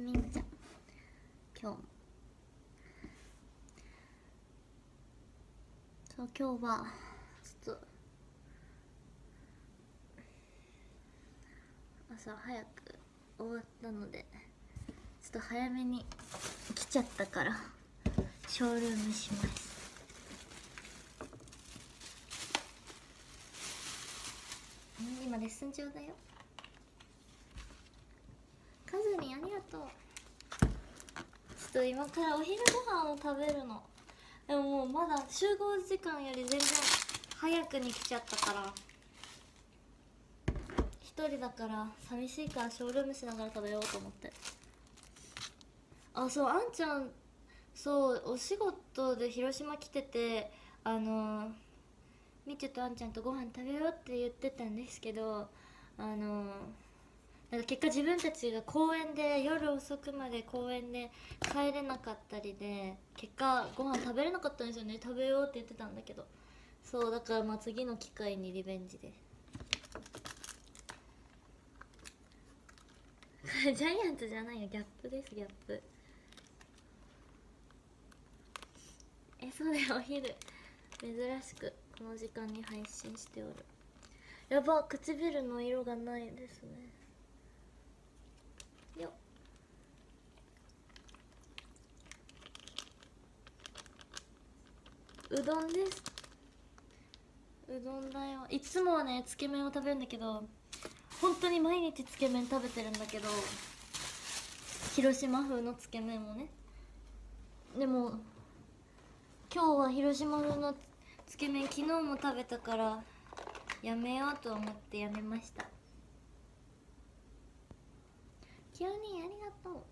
みんちゃん今日そう今日はちょっと朝早く終わったのでちょっと早めに来ちゃったからショールームします。今レッスン中だよ。ありがとう。ちょっと今からお昼ご飯を食べるの。でももうまだ集合時間より全然早くに来ちゃったから。一人だから寂しいからショールームしながら食べようと思って。あそうあんちゃんそうお仕事で広島来ててあのみちゅとあんちゃんとご飯食べようって言ってたんですけどあのなんか結果自分たちが公園で夜遅くまで公園で帰れなかったりで結果ご飯食べれなかったんですよね。食べようって言ってたんだけど。そうだからまあ次の機会にリベンジで。ジャイアンツじゃないよ。ギャップですギャップ。えそうだよ。お昼。珍しくこの時間に配信しておる。やば唇の色がないですねようどんです。うどんだよ。いつもはねつけ麺を食べるんだけど本当に毎日つけ麺食べてるんだけど広島風のつけ麺をね。でも今日は広島風のつけ麺昨日も食べたからやめようと思ってやめました。キヨニーありがと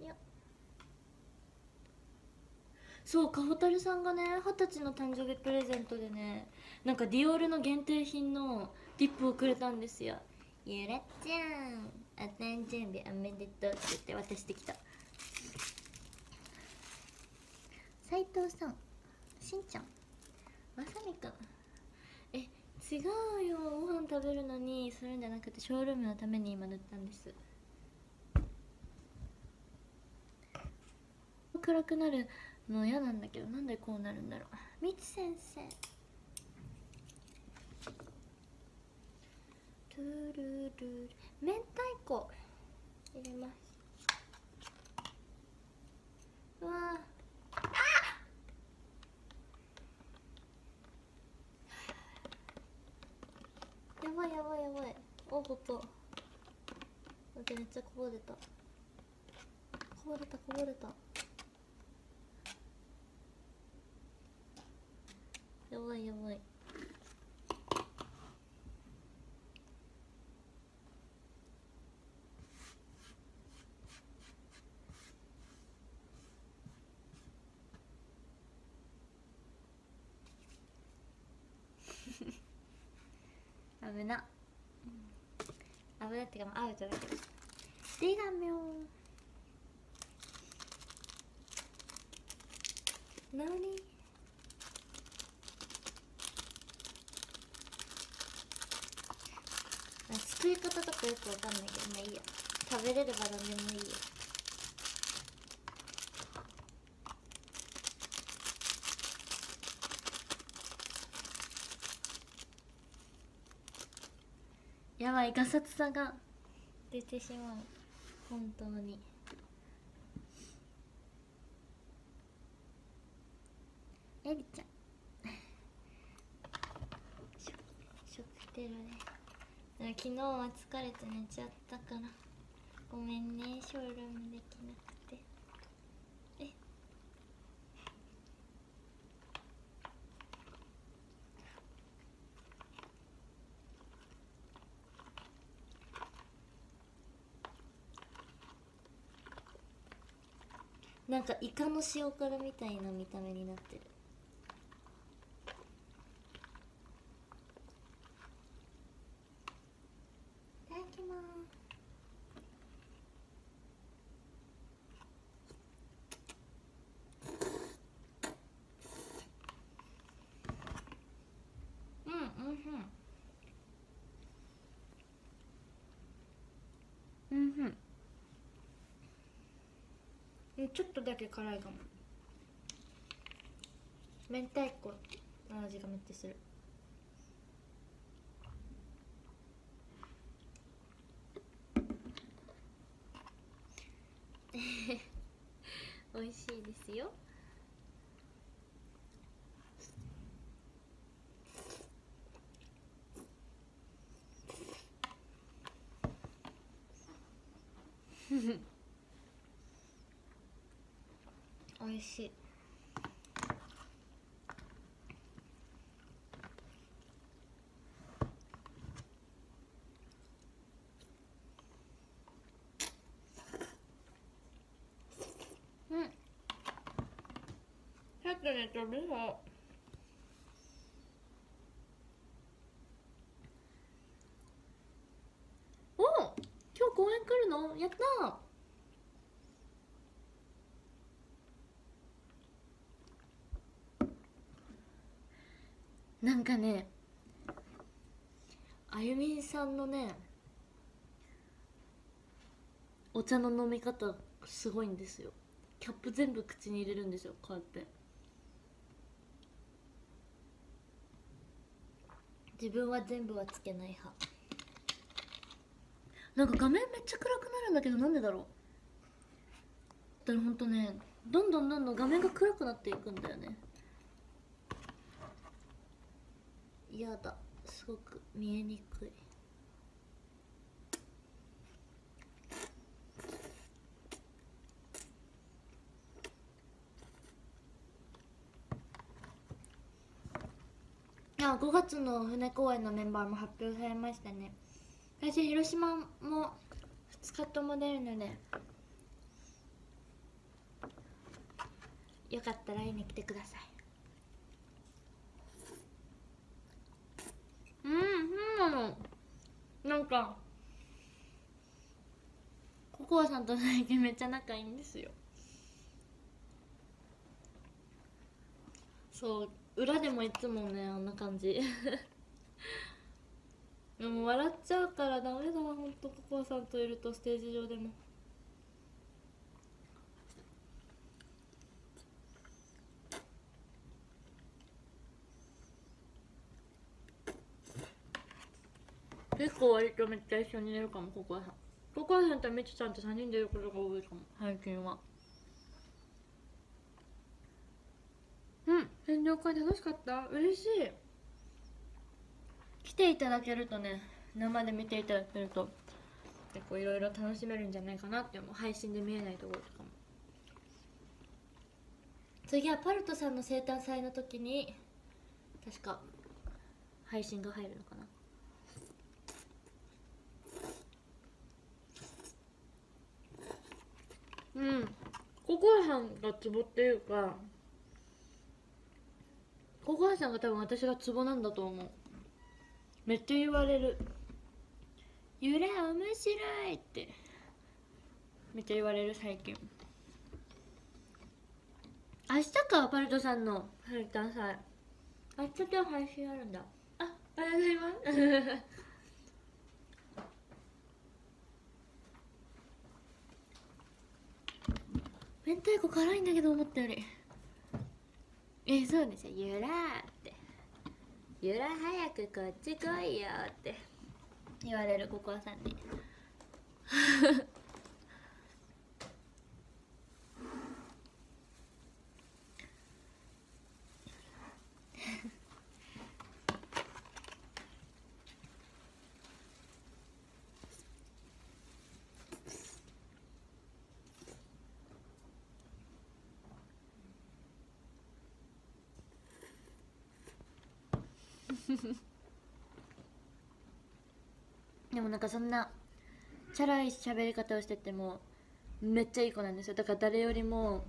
うよそうかほたるさんがね二十歳の誕生日プレゼントでねなんかディオールの限定品のリップをくれたんですよ。ゆらちゃんお誕生日おめでとうって言って渡してきた。斉藤さんしんちゃんまさみくん。え違うよご飯食べるのにするんじゃなくてショールームのために今塗ったんです。暗くなる。の嫌なんだけどなんでこうなるんだろう。みつ先生。トゥルル明太子。入れます。うわ。やばいやばいやばい。おほと待ってめっちゃこぼれた。こぼれたこぼれた。やばいやばい。危な。危なってかアウトだけど。ディガミョンなに作り方とかよくわかんないけどまあいいや。食べれれば何でもいいよやばいガサツさが出てしまう。本当にエリちゃんしょしょってるね昨日は疲れて寝ちゃったから。ごめんね。ショールームできなくて。え？なんかイカの塩辛みたいな見た目になってるいただきますうんうんうんうんうんちょっとだけ辛いかも。明太子の味がめっちゃする。美味しいですよ。美味しい。うん。ちょっとね食べようお今日公園来るの？やったなんかねあゆみんさんのねお茶の飲み方すごいんですよ。キャップ全部口に入れるんですよこうやって。自分は全部はつけない派。なんか画面めっちゃ暗くなるんだけどなんでだろう。だからほんとねどんどんどんどん画面が暗くなっていくんだよね。嫌だすごく見えにくい。あ5月の船公演のメンバーも発表されましたね。私広島も2日とも出るのでよかったら会いに来てくださいうんそうなのなんかココアさんと最近めっちゃ仲いいんですよ。そう裏でもいつもねあんな感じ。でも笑っちゃうからダメだわほんとココアさんといるとステージ上でも。結構割とめっちゃ一緒に寝るかもココアさん。ココアさんとみちちゃんと3人でいることが多いかも最近は。うん天上会楽しかった？嬉しい。来ていただけるとね生で見ていただけると結構いろいろ楽しめるんじゃないかなって思う。配信で見えないところとかも。次はパルトさんの生誕祭の時に確か配信が入るのかな。うん。ココアさんがツボっていうかココアさんが多分私がツボなんだと思う。めっちゃ言われる「ゆら面白い」って。めっちゃ言われる最近。明日かパルトさんの。生誕祭明日今日配信あるんだ。あありがとうございます明太子辛いんだけど思ったより。えそうですよ。ゆらって。ゆら早くこっち来いよって。言われるココアさんに。でもなんかそんなチャラい喋り方をしててもめっちゃいい子なんですよ。だから誰よりも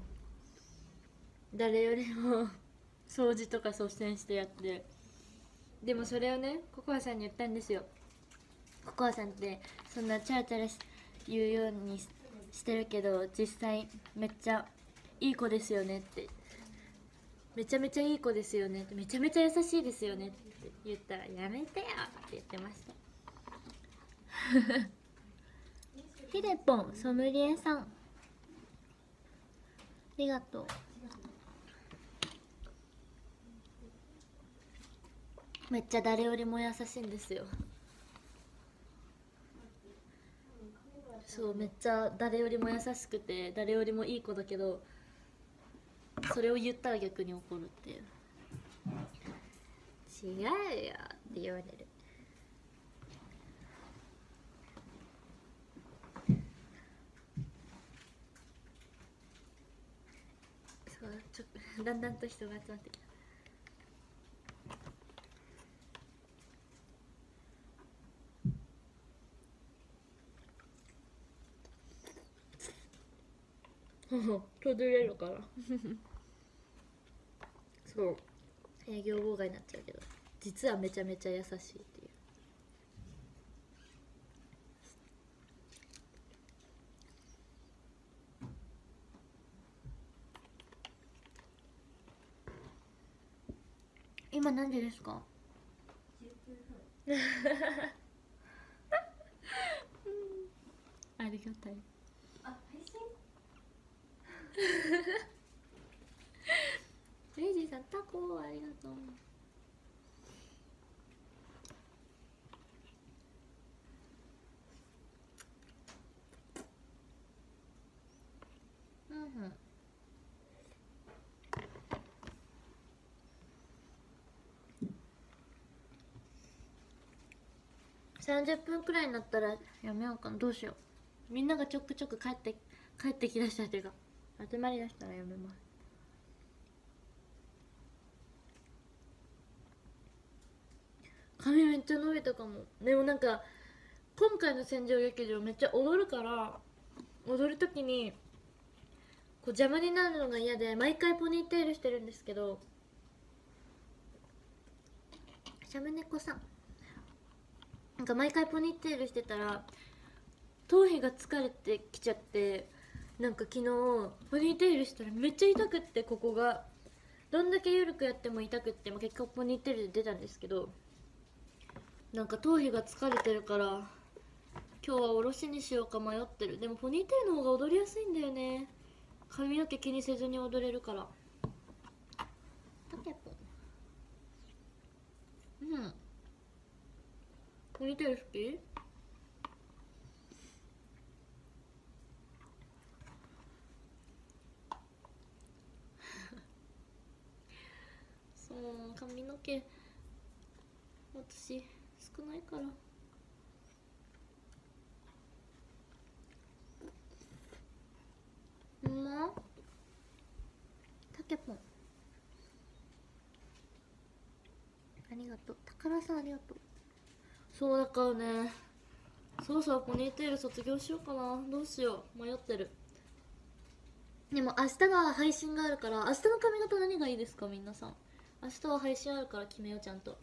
誰よりも 掃除とか率先してやって。でもそれをねココアさんに言ったんですよ。ココアさんってそんなチャラチャラ言うようにしてるけど実際めっちゃいい子ですよねって。めちゃめちゃいい子ですよね。めちゃめちゃ優しいですよね。って言ったらやめてよって言ってました。ヒデポンソムリエさん。ありがとう。めっちゃ誰よりも優しいんですよ。そうめっちゃ誰よりも優しくて誰よりもいい子だけどそれを言ったら逆に怒るっていう。違うよって言われる。そうちょだんだんと人が集まってきた。途切れるからそう。営業妨害になっちゃうけど。実はめちゃめちゃ優しいっていう。今何時ですか？ありがたい。あ配信？さんタコありがとう。うんうん。30分くらいになったらやめようかな。どうしよう。みんながちょくちょく帰って帰ってきだしたっていうか集まりだしたらやめます。髪めっちゃ伸びたかも。でもなんか今回の戦場劇場めっちゃ踊るから踊る時にこう邪魔になるのが嫌で毎回ポニーテールしてるんですけどシャム猫さん。なんか毎回ポニーテールしてたら頭皮が疲れてきちゃってなんか昨日ポニーテールしたらめっちゃ痛くってここが。どんだけ緩くやっても痛くって、まあ、結果ポニーテールで出たんですけどなんか頭皮が疲れてるから今日はおろしにしようか迷ってる。でもポニーテールの方が踊りやすいんだよね。髪の毛気にせずに踊れるから。タケポうん。ポニーテール好き？そう髪の毛私少ないから。うんまたけぽん。ありがとう。宝さんありがとう。そうだからね。そろそろポニーテール卒業しようかな。どうしよう。迷ってる。でも明日が配信があるから明日の髪型何がいいですか？皆さん。明日は配信あるから決めようちゃんと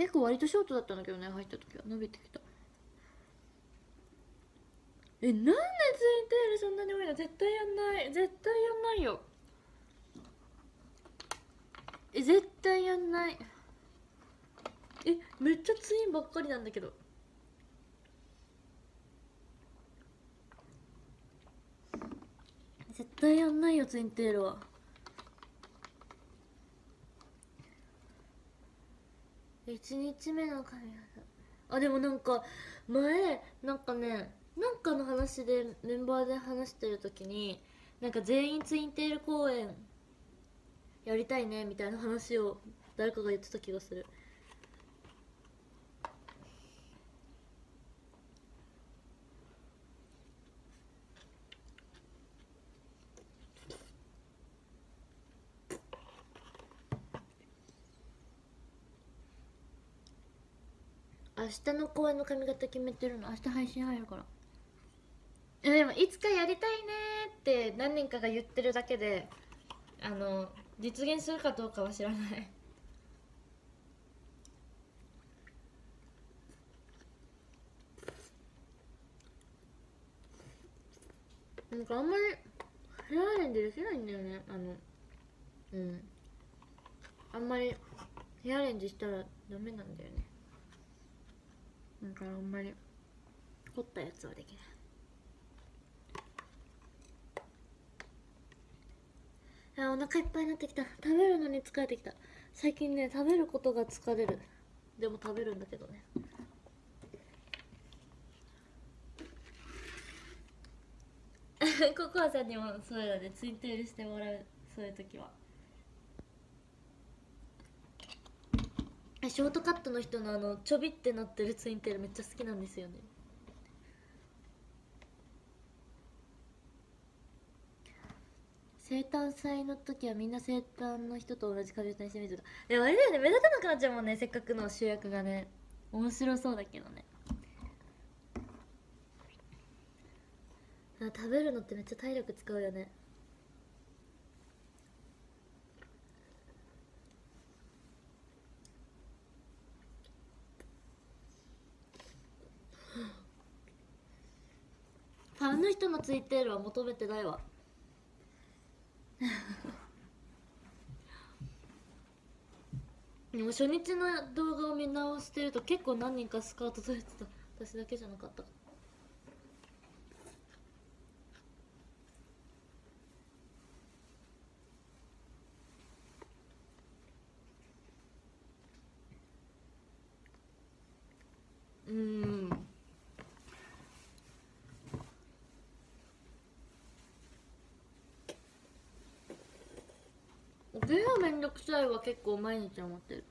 結構割とショートだったんだけどね入った時は。伸びてきた。えなんでツインテールそんなに多いの？絶対やんない。絶対やんないよ。え絶対やんない。えめっちゃツインばっかりなんだけど。絶対やんないよツインテールは。1日目の髪型あでもなんか前なんかねなんかの話でメンバーで話してる時になんか全員ツインテール公演やりたいねみたいな話を誰かが言ってた気がする。明日の公演の髪型決めてるの明日配信入るから。えでもいつかやりたいねって何人かが言ってるだけであの実現するかどうかは知らない。なんかあんまりヘアアレンジできないんだよねあのうん。あんまりヘアアレンジしたらダメなんだよね。だからあんまり凝ったやつはできない。あお腹いっぱいになってきた。食べるのに疲れてきた。最近ね食べることが疲れる。でも食べるんだけどね。ココアさんにもそういうのでツインテールしてもらう。そういう時は。ショートカットの人のあのちょびってなってるツインテールめっちゃ好きなんですよね。生誕祭の時はみんな生誕の人と同じ髪型にしてみてた。でもあれだよね。目立たなくなっちゃうもんね。せっかくの主役がね。面白そうだけどね。あ食べるのってめっちゃ体力使うよね。ファンの人のツイッターは求めてないわ。でも初日の動画を見直してると結構何人かスカートされてた。私だけじゃなかったうん電話めんどくさいは結構毎日思ってる。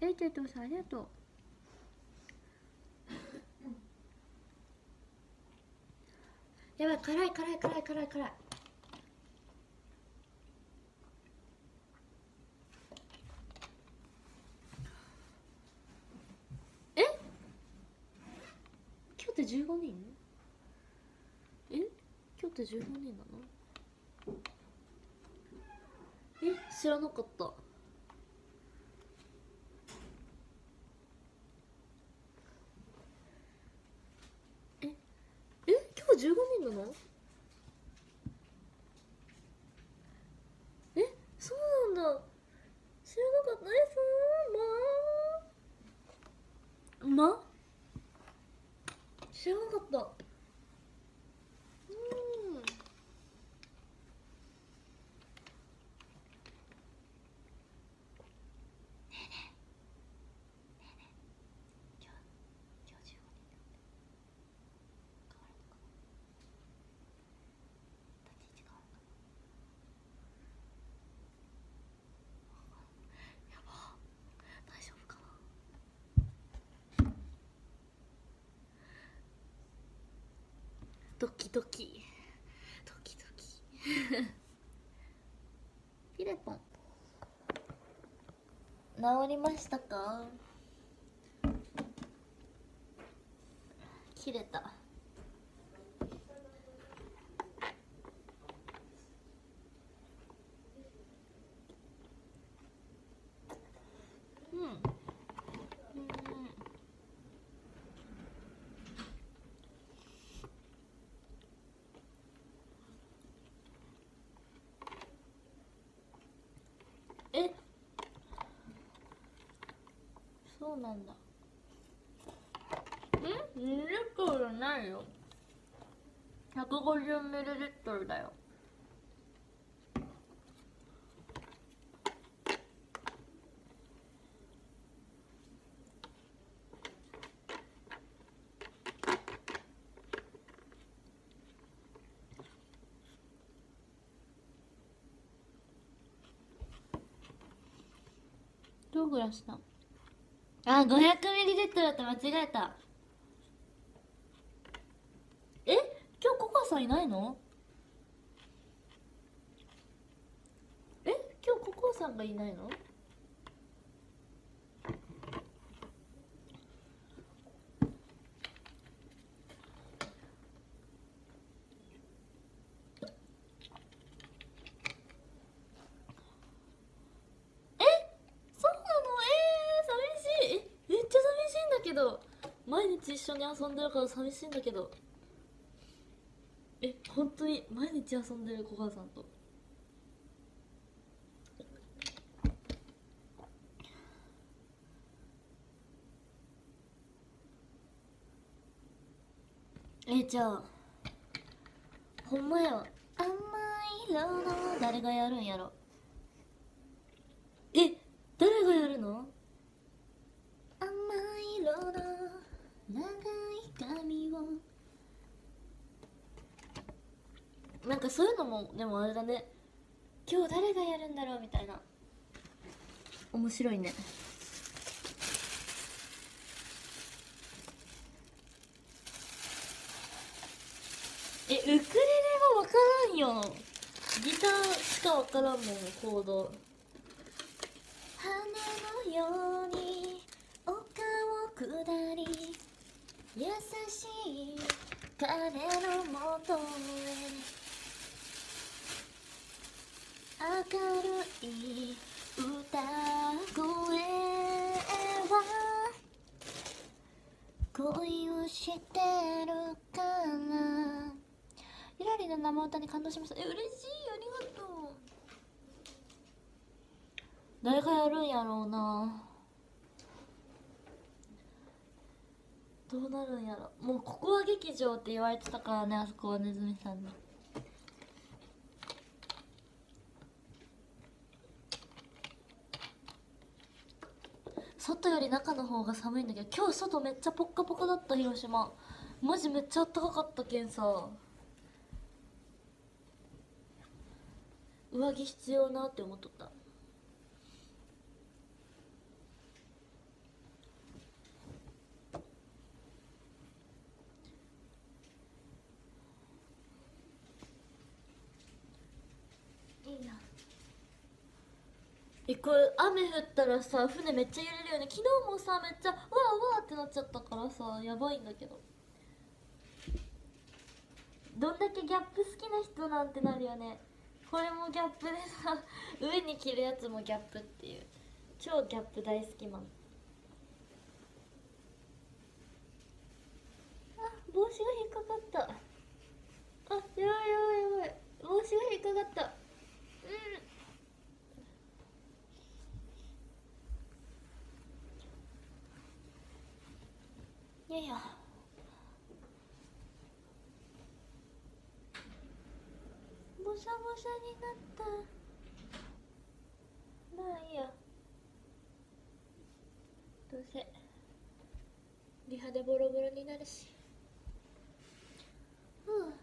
えいてとさんありがとう。やばい辛い辛い辛い辛い辛い。え？今日って15人？え？今日って15人なのえ知らなかったええ今日15人なのえそうなんだ知らなかったですまあま知らなかったうん今日15人だって変わるのかな立ち位置変わるかなやば大丈夫かなドキドキ。ドキドキ。ピレポン。治りましたか？切れたうんうんえそうなんだ。ん？2リットルないよ。150ミリリットルだよ。どうぐらいしたあ、500ミリリットルだった。間違えた。え？今日ココアさんいないの？え？今日ココアさんがいないのえそうなのえー、寂しいえめっちゃ寂しいんだけど毎日一緒に遊んでるから寂しいんだけど。え本当に毎日遊んでる小川さんと？えじゃあほんまや。甘い色の誰がやるんやろえ誰がやるの甘い色の長い髪をなんかそういうのもでもあれだね。今日誰がやるんだろうみたいな。面白いね。えウクレレは分からんよ。ギターしか分からんもんコード。羽のように丘を下り。優しい彼のもとへ。明るい歌声は恋をしてるかな？ゆらりの生歌に感動しました。え嬉しいありがとう。誰がやるんやろうな。どうなるんやろ。もうここは劇場って言われてたからねあそこはねずみさんに。外より中の方が寒いんだけど今日外めっちゃポッカポカだった広島。マジめっちゃ暖かかったけんさ上着必要なって思っとったいいなえこれ雨降ったらさ船めっちゃ揺れるよね。昨日もさめっちゃわーわーってなっちゃったからさやばいんだけど。どんだけギャップ好きな人なんてなるよね。これもギャップでさ 上に着るやつもギャップっていう。超ギャップ大好きマン。あ帽子が引っかかった。あやばいやばいやばい。帽子が引っかかった。うんいやいやボシャボシャになった。まあいいや。どうせ。リハでボロボロになるし。うん。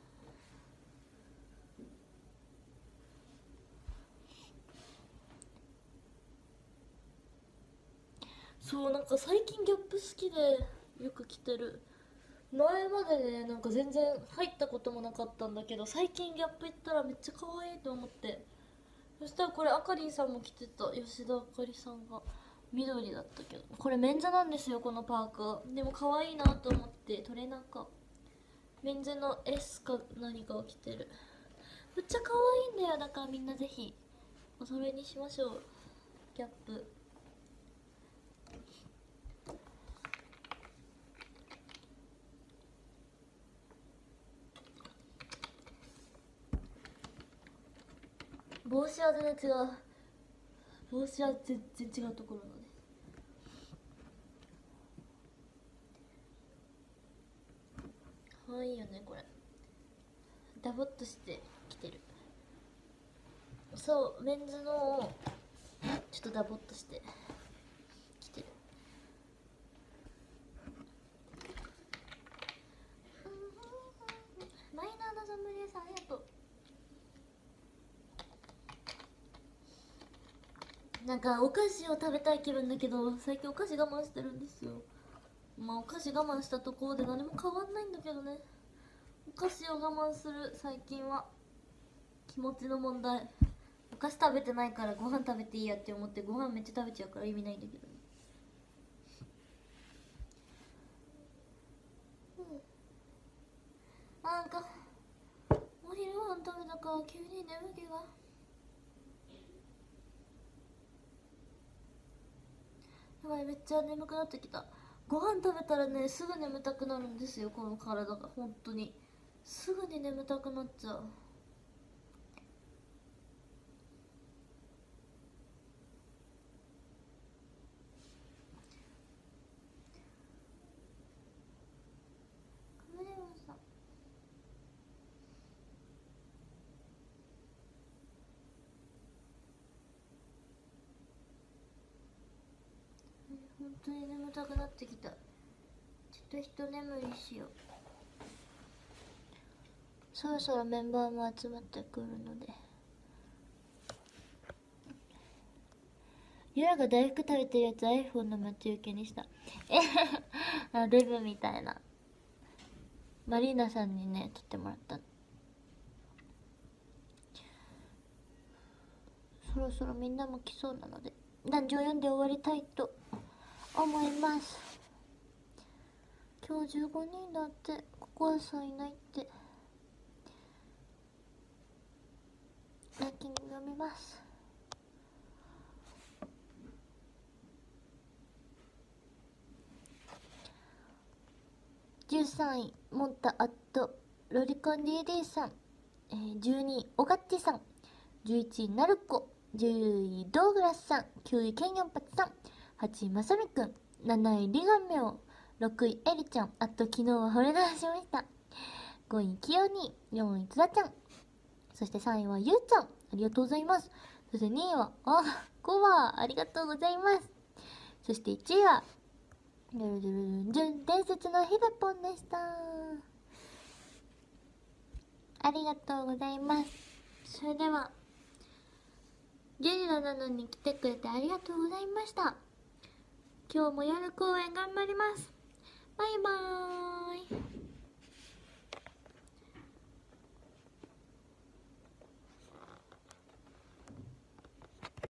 そうなんか最近ギャップ好きで。よく着てる。前までねなんか全然入ったこともなかったんだけど最近ギャップ行ったらめっちゃ可愛いと思って。そしたらこれあかりんさんも着てた吉田あかりさんが。緑だったけど。これメンズなんですよこのパーカー。でも可愛いなと思ってトレーナーかメンズの S か何かを着てる。めっちゃ可愛いんだよだからみんなぜひ。おそれにしましょう。ギャップ。帽子は全然違う。帽子は全然違うところのですかわいいよねこれ。ダボっとしてきてる。そうメンズのちょっとダボっとして着てるマイナーなソムリエさんありがとうなんかお菓子を食べたい気分だけど最近お菓子我慢してるんですよ。まあお菓子我慢したところで何も変わんないんだけどね。お菓子を我慢する最近は気持ちの問題。お菓子食べてないからご飯食べていいやって思ってご飯めっちゃ食べちゃうから意味ないんだけどね。うん。なんかお昼ご飯食べたから急に眠気がやばいめっちゃ眠くなってきた。ご飯食べたらねすぐ眠たくなるんですよこの体が。本当に。すぐに眠たくなっちゃうカメレオンさん本当に眠たくなってきた。ちょっと一眠りしよう。そろそろメンバーも集まってくるので。ゆらが大福食べてるやつ iPhone の待ち受けにした。えあデブみたいな。マリーナさんにね撮ってもらったそろそろみんなも来そうなので。男女読んで終わりたいと。思います。今日15人だってココアさんいないって。ランキング読みます。13位モンタアットロリコン DD さん、えー、12位オガッチさん。11位ナルコ。10位ドーグラスさん。9位ケンヨンパチさん。8位まさみくん。7位リガメオ。6位エリちゃん。あと昨日は惚れ出しました。5位キヨニ。4位津田ちゃん。そして3位はゆうちゃん。ありがとうございます。そして2位はあコバありがとうございます。そして1位はルルルルルン伝説のヒデポンでしたありがとうございますそれではゲリラなのに来てくれてありがとうございました今日も夜公演頑張ります。バイバーイ。